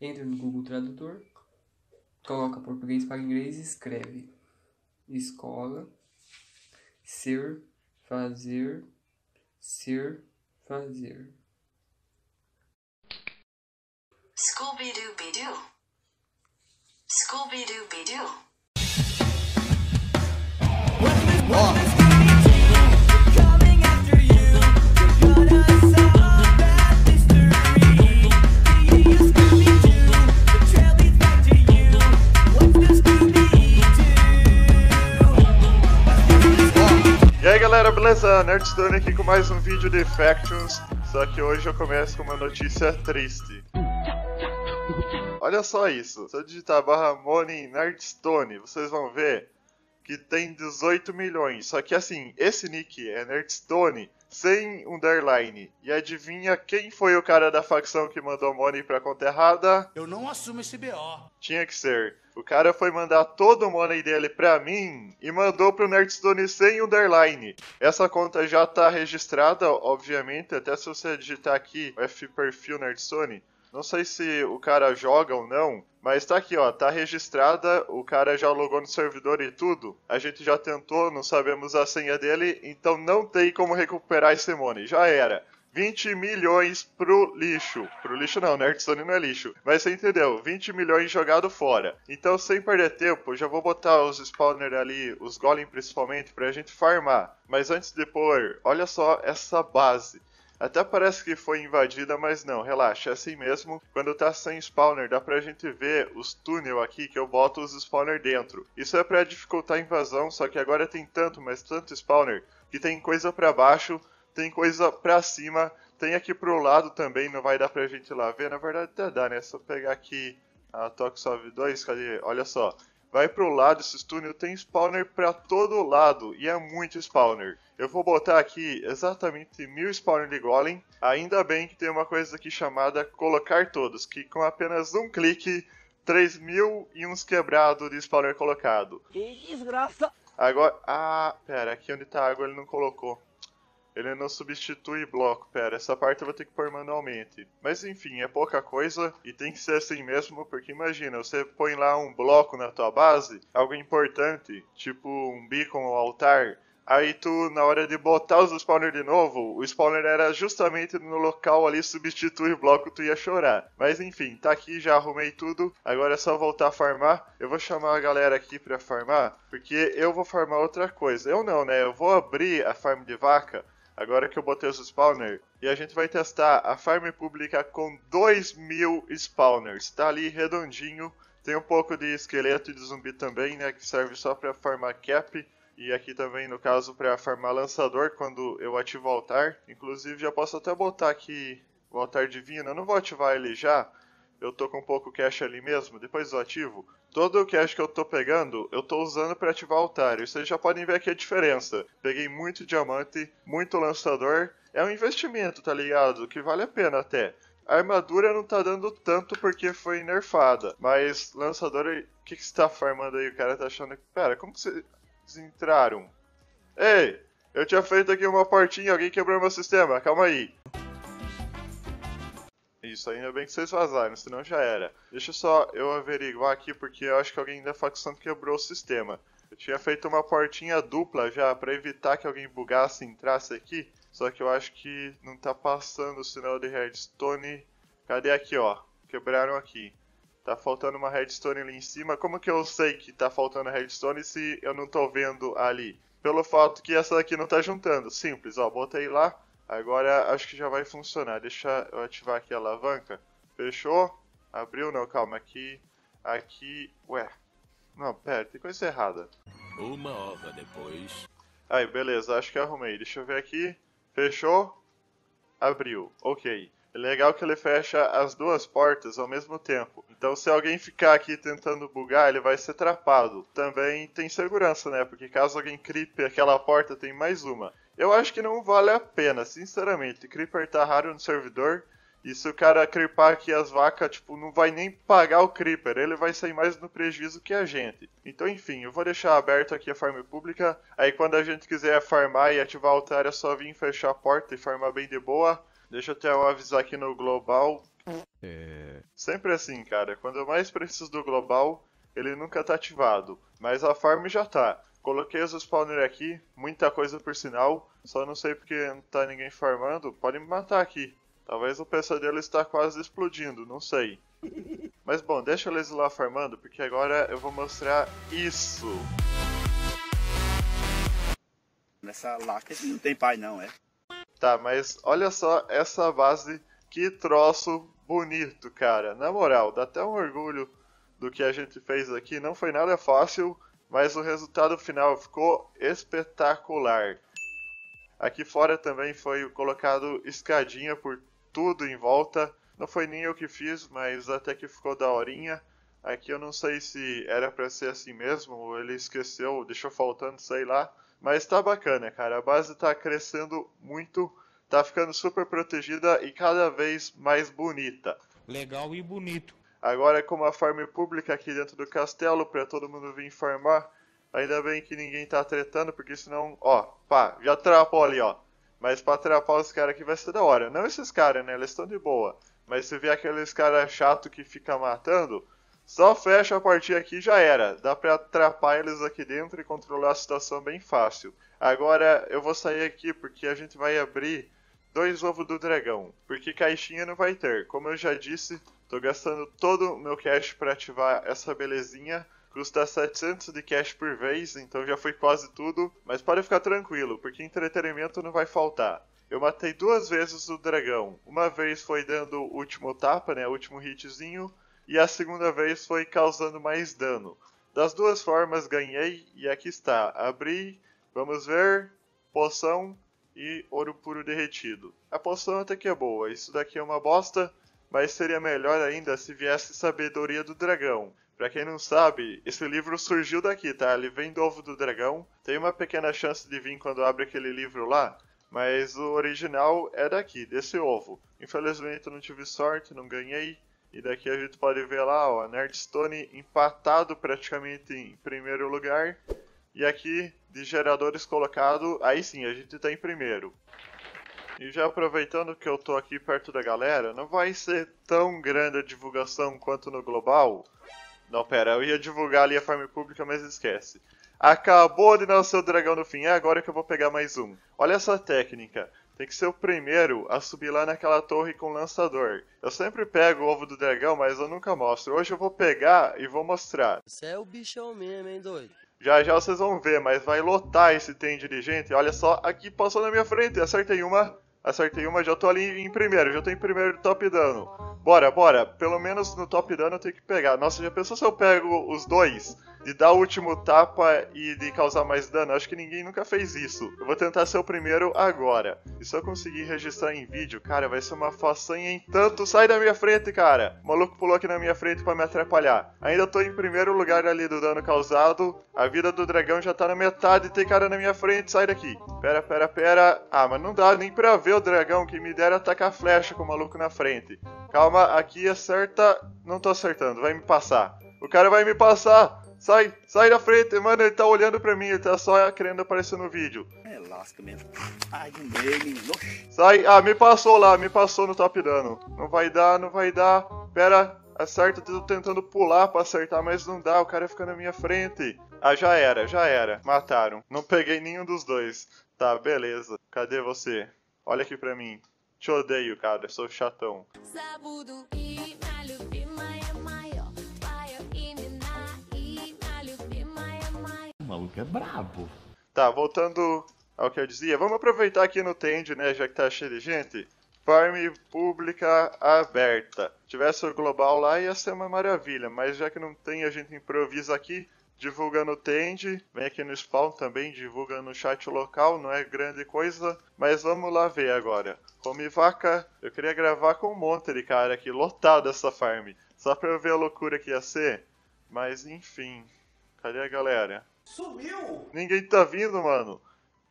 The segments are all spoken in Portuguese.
entra no Google Tradutor, coloca português para inglês e escreve escola, ser, fazer, ser, fazer. Scooby-Doo-Be-Doo. Scooby-Doo-Be-Doo. E beleza? Nerdstone aqui com mais um vídeo de Factions, só que hoje eu começo com uma notícia triste. Olha só isso, se eu digitar barra Money Nerdstone, vocês vão ver que tem 18 milhões, só que assim, esse nick é Nerdstone sem underline. E adivinha quem foi o cara da facção que mandou Money pra conta errada? Eu não assumo esse BO. Tinha que ser. O cara foi mandar todo o money dele pra mim e mandou pro Nerdstone sem underline. Essa conta já tá registrada, obviamente, até se você digitar aqui F perfil Nerdstone. Não sei se o cara joga ou não, mas tá aqui, ó, tá registrada, o cara já logou no servidor e tudo. A gente já tentou, não sabemos a senha dele, então não tem como recuperar esse money. Já era. 20 milhões pro lixo. Pro lixo não, Nerdstone não é lixo. Mas você entendeu? 20 milhões jogado fora. Então, sem perder tempo, já vou botar os spawner ali, os golem principalmente, pra gente farmar. Mas antes de pôr, olha só essa base. Até parece que foi invadida, mas não, relaxa, é assim mesmo. Quando tá sem spawner, dá pra gente ver os túnel aqui que eu boto os spawner dentro. Isso é pra dificultar a invasão, só que agora tem tanto, mas tanto spawner, que tem coisa pra baixo, tem coisa pra cima, tem aqui pro lado também, não vai dar pra gente ir lá ver, na verdade até dá, né? Se eu pegar aqui a Toxov 2, cadê? Olha só, vai pro lado, esses túnel tem spawner pra todo lado, e é muito spawner. Eu vou botar aqui exatamente mil spawner de golem, ainda bem que tem uma coisa aqui chamada colocar todos, que com apenas um clique, 3 mil e uns quebrados de spawner colocado. Que desgraça! Agora, ah, pera, aqui onde tá a água ele não colocou. Ele não substitui bloco, pera, essa parte eu vou ter que pôr manualmente. Mas enfim, é pouca coisa e tem que ser assim mesmo, porque imagina, você põe lá um bloco na tua base, algo importante, tipo um beacon ou altar, Aí tu, na hora de botar os spawners de novo, o spawner era justamente no local ali, substitui o bloco, tu ia chorar. Mas enfim, tá aqui, já arrumei tudo, agora é só voltar a farmar. Eu vou chamar a galera aqui pra farmar, porque eu vou farmar outra coisa. Eu não, né? Eu vou abrir a farm de vaca, agora que eu botei os spawners, e a gente vai testar a farm pública com 2 mil spawners. Tá ali redondinho, tem um pouco de esqueleto e de zumbi também, né? Que serve só pra farmar cap. E aqui também, no caso, para farmar lançador, quando eu ativo o altar. Inclusive, já posso até botar aqui o altar divino. Eu não vou ativar ele já. Eu tô com pouco cash ali mesmo, depois eu ativo. Todo o cash que eu tô pegando, eu tô usando para ativar o altar. E vocês já podem ver aqui a diferença. Peguei muito diamante, muito lançador. É um investimento, tá ligado? Que vale a pena até. A armadura não tá dando tanto porque foi nerfada. Mas lançador, o que, que você tá farmando aí? O cara tá achando que. Pera, como que você eles entraram. Ei, eu tinha feito aqui uma portinha, alguém quebrou meu sistema, calma aí. Isso, ainda bem que vocês vazaram, senão já era. Deixa só eu averiguar aqui, porque eu acho que alguém da facção quebrou o sistema. Eu tinha feito uma portinha dupla já, para evitar que alguém bugasse e entrasse aqui. Só que eu acho que não tá passando o sinal de redstone. Cadê aqui, ó? Quebraram aqui. Tá faltando uma redstone ali em cima. Como que eu sei que tá faltando redstone se eu não tô vendo ali? Pelo fato que essa daqui não tá juntando. Simples, ó. Botei lá. Agora acho que já vai funcionar. Deixa eu ativar aqui a alavanca. Fechou? Abriu? Não, calma. Aqui. Aqui. Ué. Não, pera, tem coisa errada. Uma hora depois. Aí, beleza. Acho que arrumei. Deixa eu ver aqui. Fechou? Abriu. Ok. É legal que ele fecha as duas portas ao mesmo tempo. Então, se alguém ficar aqui tentando bugar, ele vai ser trapado. Também tem segurança, né? Porque caso alguém creep aquela porta, tem mais uma. Eu acho que não vale a pena, sinceramente. Creeper tá raro no servidor. E se o cara creepar aqui as vacas, tipo, não vai nem pagar o creeper, ele vai sair mais no prejuízo que a gente. Então, enfim, eu vou deixar aberto aqui a farm pública. Aí quando a gente quiser farmar e ativar o altar, é só vir fechar a porta e farmar bem de boa. Deixa eu até avisar aqui no global Sempre assim, cara. Quando eu mais preciso do global, ele nunca tá ativado. Mas a farm já tá. Coloquei os spawners aqui, muita coisa por sinal. Só não sei porque não tá ninguém farmando. Pode me matar aqui. Talvez o PC dele está quase explodindo, não sei. Mas bom, deixa eles lá farmando, porque agora eu vou mostrar isso. Nessa laca não tem pai não, é? Tá, mas olha só essa base, que troço bonito, cara. Na moral, dá até um orgulho do que a gente fez aqui. Não foi nada fácil, mas o resultado final ficou espetacular. Aqui fora também foi colocado escadinha por tudo em volta. Não foi nem eu que fiz, mas até que ficou daorinha. Aqui eu não sei se era pra ser assim mesmo, ou ele esqueceu, deixou faltando, sei lá. Mas tá bacana, cara. A base tá crescendo muito, tá ficando super protegida e cada vez mais bonita. Legal e bonito. Agora com uma farm pública aqui dentro do castelo pra todo mundo vir farmar. Ainda bem que ninguém tá tretando, porque senão, ó, pá, já atrapou ali, ó. Mas pra atrapar os caras aqui vai ser da hora. Não esses caras, né? Eles estão de boa. Mas se vier aqueles caras chato que fica matando, só fecha a partida aqui já era. Dá pra atrapar eles aqui dentro e controlar a situação bem fácil. Agora eu vou sair aqui porque a gente vai abrir dois ovos do dragão. Porque caixinha não vai ter. Como eu já disse, tô gastando todo o meu cash para ativar essa belezinha. Custa 700 de cash por vez, então já foi quase tudo. Mas pode ficar tranquilo, porque entretenimento não vai faltar. Eu matei duas vezes o dragão. Uma vez foi dando o último tapa, né, o último hitzinho e a segunda vez foi causando mais dano. Das duas formas ganhei e aqui está. Abri, vamos ver, poção e ouro puro derretido. A poção até que é boa, isso daqui é uma bosta, mas seria melhor ainda se viesse sabedoria do dragão. Pra quem não sabe, esse livro surgiu daqui, tá? Ele vem do ovo do dragão. Tem uma pequena chance de vir quando abre aquele livro lá, mas o original é daqui, desse ovo. Infelizmente eu não tive sorte, não ganhei. E daqui a gente pode ver lá, ó, Nerdstone empatado praticamente em primeiro lugar. E aqui, de geradores colocado, aí sim, a gente tá em primeiro. E já aproveitando que eu tô aqui perto da galera, não vai ser tão grande a divulgação quanto no global. Não, pera, eu ia divulgar ali a farm pública, mas esquece. Acabou de nascer o dragão no fim, é agora que eu vou pegar mais um. Olha essa técnica. Tem que ser o primeiro a subir lá naquela torre com lançador. Eu sempre pego o ovo do dragão, mas eu nunca mostro. Hoje eu vou pegar e vou mostrar. Você é o bichão mesmo, hein, doido? Já já vocês vão ver, mas vai lotar esse tem dirigente. Olha só, aqui passou na minha frente, acertei uma, acertei uma, já tô ali em primeiro, já tô em primeiro top dano. Bora, bora, pelo menos no top dano eu tenho que pegar. Nossa, já pensou se eu pego os dois? De dar o último tapa e de causar mais dano. Acho que ninguém nunca fez isso. Eu vou tentar ser o primeiro agora. E se eu conseguir registrar em vídeo, cara, vai ser uma façanha em tanto. Sai da minha frente, cara! O maluco pulou aqui na minha frente para me atrapalhar. Ainda tô em primeiro lugar ali do dano causado. A vida do dragão já tá na metade. Tem cara na minha frente, sai daqui. Pera, pera, pera. Ah, mas não dá nem pra ver o dragão que me dera atacar flecha com o maluco na frente. Calma, aqui acerta. Não tô acertando, vai me passar. O cara vai me passar. Sai, sai da frente, mano, ele tá olhando pra mim, ele tá só querendo aparecer no vídeo. É lasca mesmo. Ai, não dei, menino. Sai, ah, me passou lá, me passou no top dano. Não vai dar, não vai dar. Pera, acerta, tô tentando pular pra acertar, mas não dá, o cara fica na minha frente. Ah, já era, já era. Mataram. Não peguei nenhum dos dois. Tá, beleza. Cadê você? Olha aqui pra mim. Te odeio, cara, sou chatão. O maluco é brabo. Tá, voltando ao que eu dizia, vamos aproveitar aqui no Tend, né, já que tá cheio de gente. Farm pública aberta. Se tivesse o global lá ia ser uma maravilha, mas já que não tem, a gente improvisa aqui, divulga no Tend, vem aqui no Spawn também, divulga no chat local, não é grande coisa, mas vamos lá ver agora. Home Vaca, eu queria gravar com um monte de cara aqui, lotado essa farm, só pra eu ver a loucura que ia ser, mas enfim, cadê a galera? Sumiu! Ninguém tá vindo, mano.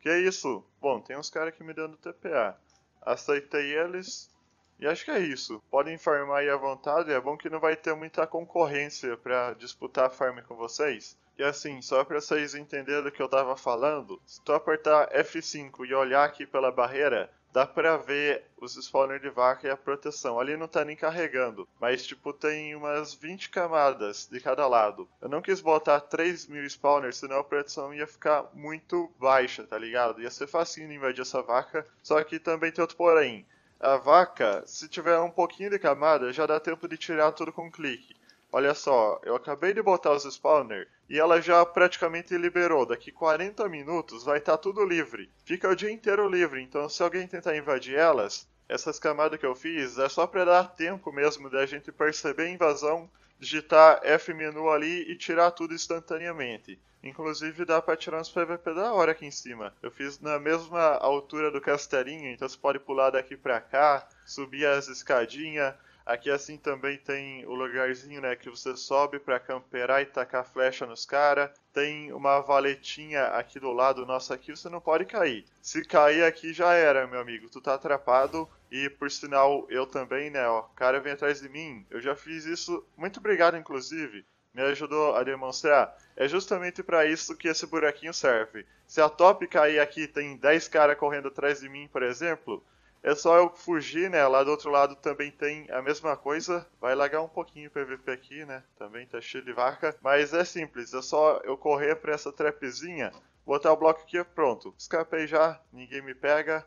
Que isso? Bom, tem uns caras aqui me dando TPA. Aceitei eles. E acho que é isso. Podem farmar aí à vontade. É bom que não vai ter muita concorrência pra disputar a farm com vocês. E assim, só pra vocês entenderem do que eu tava falando, se tu apertar F5 e olhar aqui pela barreira, dá pra ver os spawners de vaca e a proteção. Ali não tá nem carregando, mas tipo tem umas 20 camadas de cada lado. Eu não quis botar 3 mil spawners, senão a proteção ia ficar muito baixa, tá ligado? Ia ser facinho invadir essa vaca, só que também tem outro porém. A vaca, se tiver um pouquinho de camada, já dá tempo de tirar tudo com um clique. Olha só, eu acabei de botar os spawner e ela já praticamente liberou. Daqui 40 minutos vai estar tá tudo livre. Fica o dia inteiro livre, então se alguém tentar invadir elas, essas camadas que eu fiz é só para dar tempo mesmo da gente perceber a invasão, digitar F menu ali e tirar tudo instantaneamente. Inclusive dá para tirar uns PVP da hora aqui em cima. Eu fiz na mesma altura do castelinho, então você pode pular daqui pra cá, subir as escadinhas, Aqui assim também tem o lugarzinho, né, que você sobe para camperar e tacar flecha nos caras. Tem uma valetinha aqui do lado nosso aqui, você não pode cair. Se cair aqui já era, meu amigo, tu tá atrapado. E por sinal, eu também, né, ó, cara vem atrás de mim. Eu já fiz isso, muito obrigado inclusive. Me ajudou a demonstrar. É justamente para isso que esse buraquinho serve. Se a top cair aqui tem 10 caras correndo atrás de mim, por exemplo, é só eu fugir, né? Lá do outro lado também tem a mesma coisa. Vai lagar um pouquinho o PVP aqui, né? Também tá cheio de vaca. Mas é simples, é só eu correr pra essa trapzinha, botar o bloco aqui pronto. Escapei já, ninguém me pega.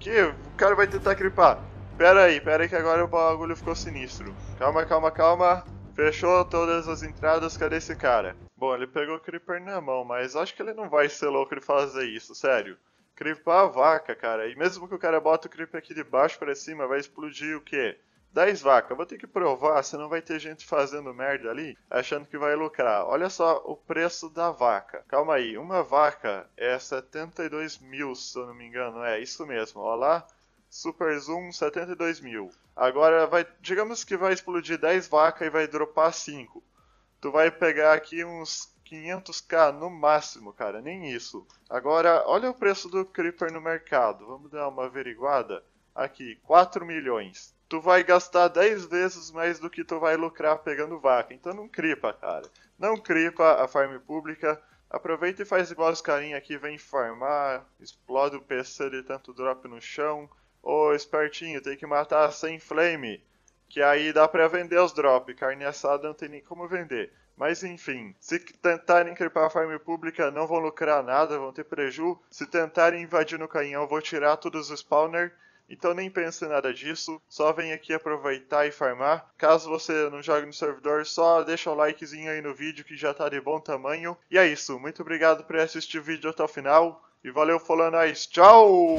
Que? O cara vai tentar cripar. Pera aí, pera aí que agora o bagulho ficou sinistro. Calma, calma, calma. Fechou todas as entradas, cadê esse cara? Bom, ele pegou o Creeper na mão, mas acho que ele não vai ser louco de fazer isso, sério. Creepar a vaca, cara. E mesmo que o cara bota o creep aqui de baixo para cima, vai explodir o quê? 10 vacas. Vou ter que provar, senão vai ter gente fazendo merda ali, achando que vai lucrar. Olha só o preço da vaca. Calma aí, uma vaca é 72 mil, se eu não me engano. É, isso mesmo, olha lá. Super Zoom, 72 mil. Agora, vai, digamos que vai explodir 10 vacas e vai dropar 5. Tu vai pegar aqui uns 500k no máximo, cara, nem isso. Agora, olha o preço do Creeper no mercado. Vamos dar uma averiguada. Aqui, 4 milhões. Tu vai gastar 10 vezes mais do que tu vai lucrar pegando vaca. Então não cripa, cara. Não cripa a farm pública. Aproveita e faz igual os carinha aqui, vem farmar, explode o PC de tanto drop no chão. Ô, espertinho, tem que matar sem flame. Que aí dá pra vender os drop. Carne assada não tem nem como vender. Mas enfim, se tentarem cripar a farm pública não vão lucrar nada, vão ter preju. Se tentarem invadir no canhão, vou tirar todos os spawner. Então nem pense em nada disso, só vem aqui aproveitar e farmar. Caso você não jogue no servidor, só deixa um likezinho aí no vídeo que já tá de bom tamanho. E é isso, muito obrigado por assistir o vídeo até o final. E valeu, falando nós, tchau!